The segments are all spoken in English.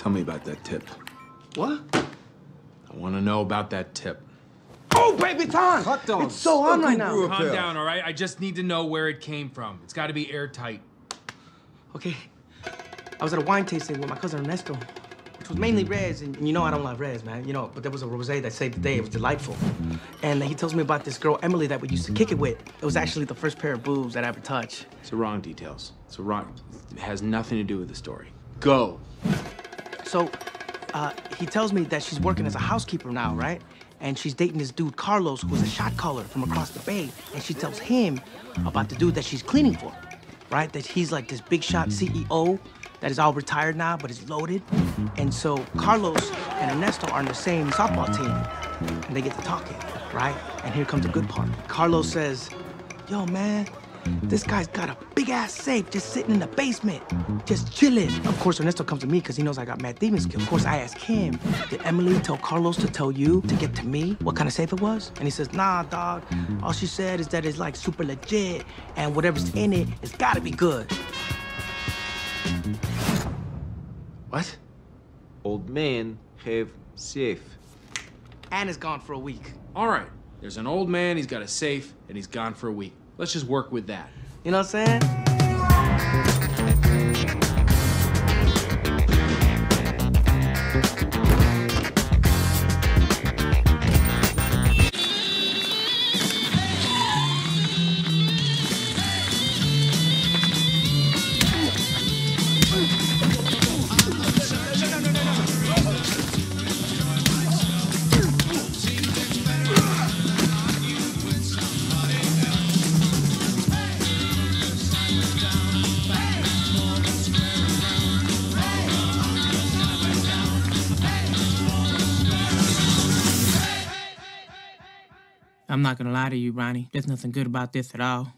Tell me about that tip. What? I want to know about that tip. Oh, baby time! Hot dogs. It's so on right now. Brew Calm Appeal. down, all right? I just need to know where it came from. It's got to be airtight. Okay. I was at a wine tasting with my cousin Ernesto, which was mainly reds, and, and you know I don't love reds, man. You know, but there was a rosé that saved the day. It was delightful. And uh, he tells me about this girl Emily that we used to kick it with. It was actually the first pair of boobs that I ever touched. It's the wrong details. It's the wrong. It has nothing to do with the story. Go. So, uh, he tells me that she's working as a housekeeper now, right? And she's dating this dude Carlos, who's a shot caller from across the bay. And she tells him about the dude that she's cleaning for, right? That he's like this big shot CEO that is all retired now, but is loaded. And so Carlos and Ernesto are on the same softball team, and they get to talking, right? And here comes the good part. Carlos says, "Yo, man." This guy's got a big ass safe just sitting in the basement, just chilling. Of course, Ernesto comes to me because he knows I got mad thieving skills. Of course, I ask him, did Emily tell Carlos to tell you to get to me what kind of safe it was? And he says, nah, dog. All she said is that it's like super legit and whatever's in it, it's gotta be good. What? Old man have safe. And it's gone for a week. All right. There's an old man, he's got a safe, and he's gone for a week. Let's just work with that. You know what I'm saying? I'm not gonna lie to you, Ronnie. There's nothing good about this at all.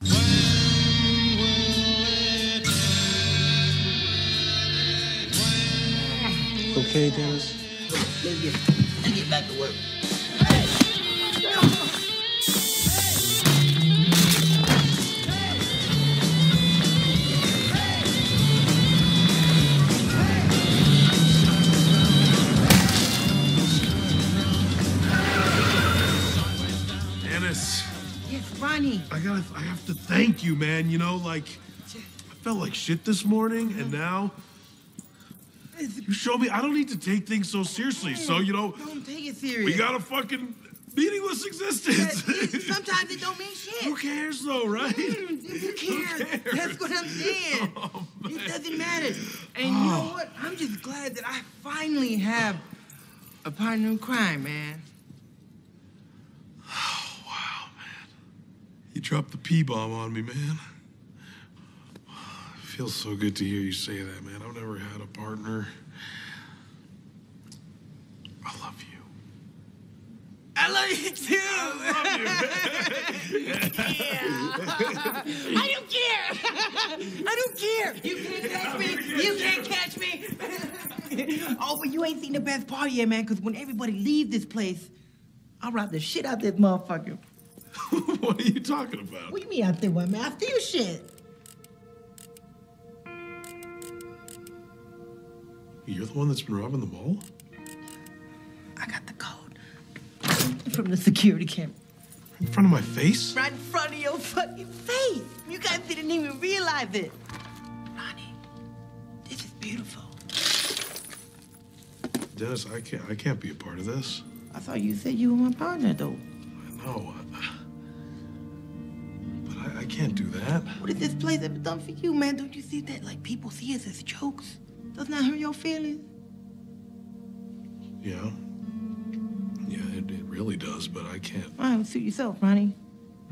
Okay, Dennis? Let's get, let's get back to work. I I have to thank you, man. You know, like, I felt like shit this morning, and now you show me I don't need to take things so seriously. So, you know, Don't take it serious. we got a fucking meaningless existence. Sometimes it don't mean shit. Who cares, though, right? Who cares? cares? That's what I'm saying. Oh, it doesn't matter. And you oh, know what? I'm just glad that I finally have a partner in crime, man. You dropped the P bomb on me, man. Feels so good to hear you say that, man. I've never had a partner. I love you. I love you too. I don't care. I don't care. You can't catch me. You can't catch me. oh, but you ain't seen the best part yet, man. Because when everybody leave this place, I'll rob the shit out this motherfucker. what are you talking about? What do you mean I think? I steal shit. You're the one that's been robbing the mall? I got the code from the security camera. In front of my face? Right in front of your fucking face. You guys didn't even realize it. Ronnie, this is beautiful. Dennis, I can't I can't be a part of this. I thought you said you were my partner, though. I know. But I, I can't do that. What has this place ever done for you, man? Don't you see that, like, people see us as jokes? Doesn't that hurt your feelings? Yeah. Yeah, it, it really does, but I can't. All right, well, suit yourself, Ronnie.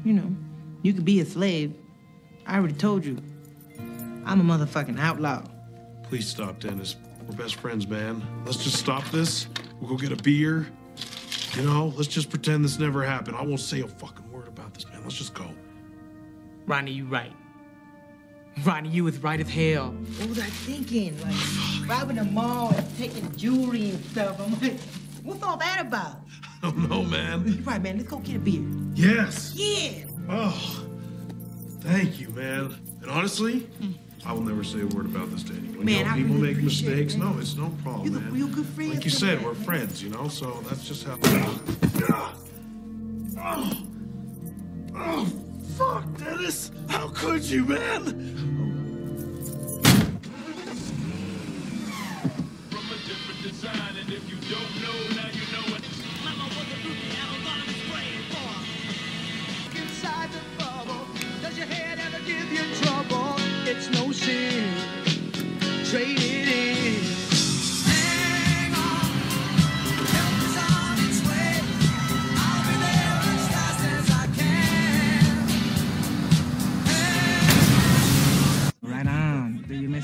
You know, you could be a slave. I already told you. I'm a motherfucking outlaw. Please stop, Dennis. We're best friends, man. Let's just stop this. We'll go get a beer. You know, let's just pretend this never happened. I won't say a fucking word about this, man. Let's just go. Ronnie, you right. Ronnie, you was right as hell. What was I thinking? Like, robbing a mall and taking jewelry and stuff. I'm like, what's all that about? I don't know, man. You're right, man. Let's go get a beer. Yes. Yeah. Oh, thank you, man. And honestly, I will never say a word about this to anyone. Man, you know, I people really make appreciate it, mistakes. No, it's no problem, You're the man. real good friend, Like you man. said, we're friends, you know. So that's just how. Oh, oh, fuck, Dennis! How could you, man?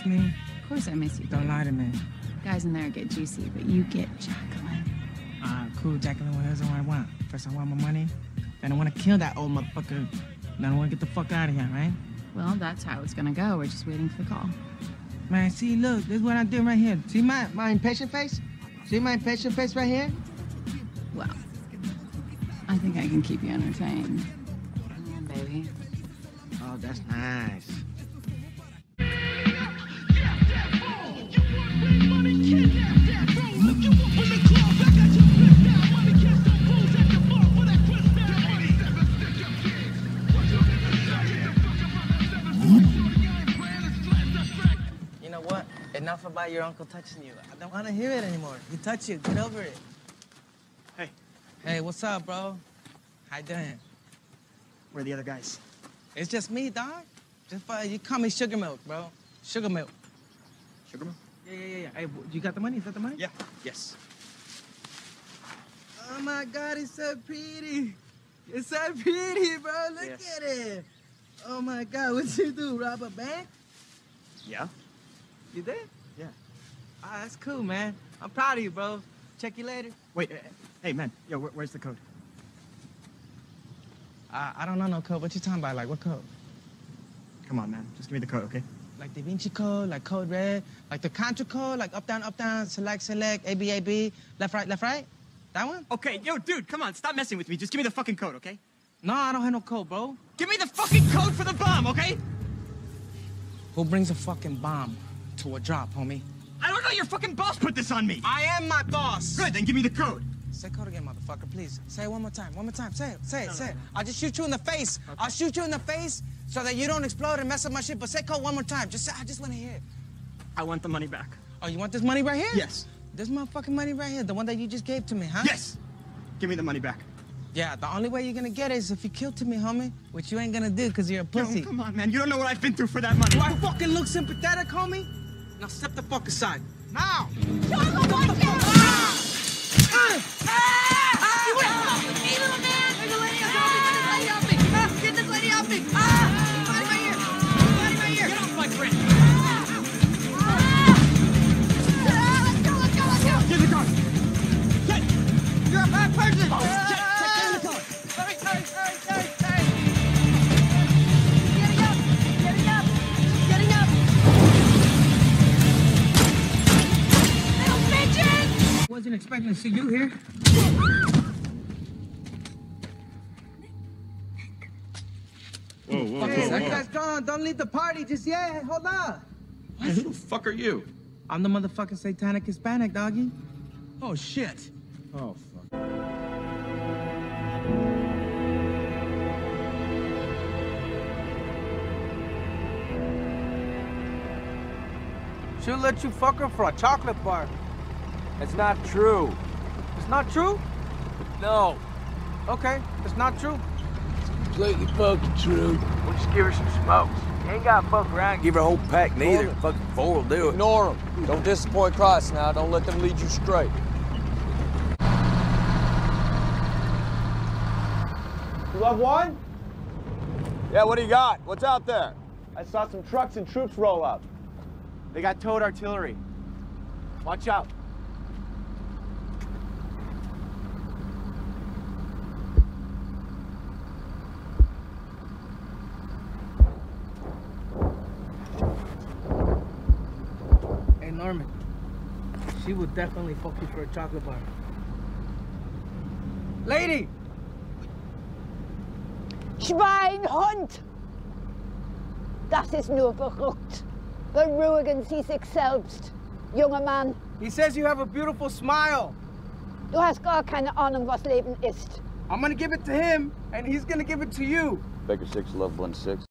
Me? Of course I miss you. Don't lie to me. Guys in there get juicy, but you get Jacqueline. Ah, cool, Jacqueline. Well, here's what I want. First, I want my money. Then I want to kill that old motherfucker. Then I want to get the fuck out of here, right? Well, that's how it's gonna go. We're just waiting for the call. Man, see, look, this is what I'm doing right here. See my, my impatient face? See my impatient face right here? Well, I think I can keep you entertained. Yeah, baby. Oh, that's nice. Enough about your uncle touching you. I don't want to hear it anymore. He touched you. Get over it. Hey. Hey, what's up, bro? How you doing? Where are the other guys? It's just me, dog. Just uh, you call me Sugar Milk, bro. Sugar Milk. Sugar Mill? Yeah, yeah, yeah. Hey, you got the money? Is that the money? Yeah. Yes. Oh my God, it's so pretty. It's so pretty, bro. Look Yes. at it. Oh my God, what you do? Rob a bank? Yeah. You did? Yeah. Ah, that's cool, man. I'm proud of you, bro. Check you later. Wait. hey, man. Yo, where, where's the code? I, I don't know no code. What you talking about? Like what code? Come on, man. Just give me the code, okay? Like Da Vinci Code, like Code Red, like the Contra Code, like up, down, up, down, select, select, A, B, A, B, left, right, left, right? That one? Okay, yo, dude, come on. Stop messing with me. Just give me the fucking code, okay? No, I don't have no code, bro. Give me the fucking code for the bomb, okay? Who brings a fucking bomb to a drop, homie? I don't know. Your fucking boss put this on me. I am my boss. Good. Then give me the code. Say code again, motherfucker, please. Say it one more time. One more time. Say it. Say it. say it. I'll just shoot you in the face. I'll shoot you in the face so that you don't explode and mess up my shit. But say code one more time. Just say, I just want to hear it. I want the money back. Oh, you want this money right here? Yes. This motherfucking money right here, the one that you just gave to me, huh? Yes. Give me the money back. Yeah, the only way you're gonna get it is if you kill to me, homie. Which you ain't gonna do because you're a Yo, pussy. come on, man. You don't know what I've been through for that money. Do I fucking look sympathetic, homie? Now step the fuck aside. Now! Give see you here. Whoa, whoa, Hey, whoa, that whoa. guy's gone. Don't leave the party just yet. Hold on. Hey, who the fuck are you? I'm the motherfucking satanic Hispanic, doggy. Oh shit. Oh fuck. She'll let you fuck her for a chocolate bar. It's not true. It's not true? No. Okay, it's not true. It's completely fucking true. We'll just give her some smokes. You ain't gotta fuck around. Give her a whole pack neither. Fucking four will do it. Ignore them. Don't disappoint Christ now. Don't let them lead you straight. You love one? Yeah, what do you got? What's out there? I saw some trucks and troops roll up. They got towed artillery. Watch out. Hey, Norman. She would definitely fuck you for a chocolate bar. Lady! Schweinhund! Das ist nur verrückt. Beruhigen Sie sich selbst, junger Mann. He says you have a beautiful smile. Du hast gar keine Ahnung, was Leben ist. I'm gonna give it to him, and he's gonna give it to you. Baker 6, Love 1 6.